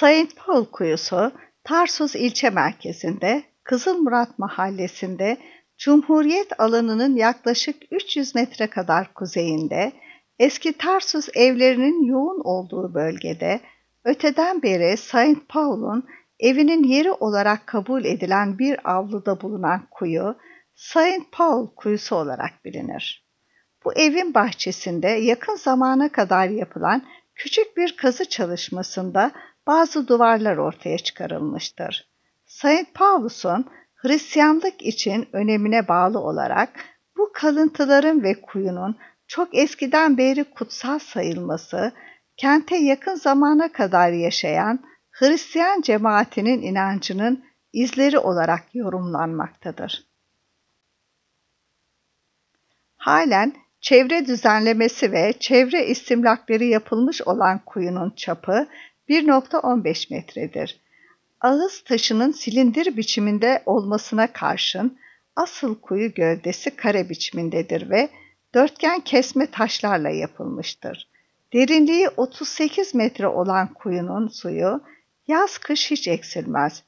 Saint Paul Kuyusu, Tarsus ilçe merkezinde, Kızılmurat mahallesinde, Cumhuriyet alanının yaklaşık 300 metre kadar kuzeyinde, eski Tarsus evlerinin yoğun olduğu bölgede, öteden beri Saint Paul'un evinin yeri olarak kabul edilen bir avluda bulunan kuyu, Saint Paul kuyusu olarak bilinir. Bu evin bahçesinde yakın zamana kadar yapılan küçük bir kazı çalışmasında bazı duvarlar ortaya çıkarılmıştır. Saint Paulus'un Hristiyanlık için önemine bağlı olarak bu kalıntıların ve kuyunun çok eskiden beri kutsal sayılması, kente yakın zamana kadar yaşayan Hristiyan cemaatinin inancının izleri olarak yorumlanmaktadır. Halen çevre düzenlemesi ve çevre istimlakları yapılmış olan kuyunun çapı 1.15 metredir. Ağız taşının silindir biçiminde olmasına karşın asıl kuyu gövdesi kare biçimindedir ve dörtgen kesme taşlarla yapılmıştır. Derinliği 38 metre olan kuyunun suyu yaz kış hiç eksilmez.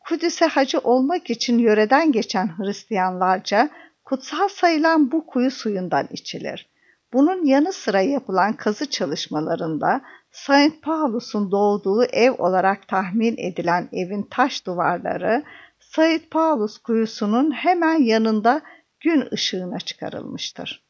Kudüs'e hacı olmak için yöreden geçen Hristiyanlarca kutsal sayılan bu kuyu suyundan içilir. Bunun yanı sıra yapılan kazı çalışmalarında Saint Paulus'un doğduğu ev olarak tahmin edilen evin taş duvarları Saint Paulus kuyusunun hemen yanında gün ışığına çıkarılmıştır.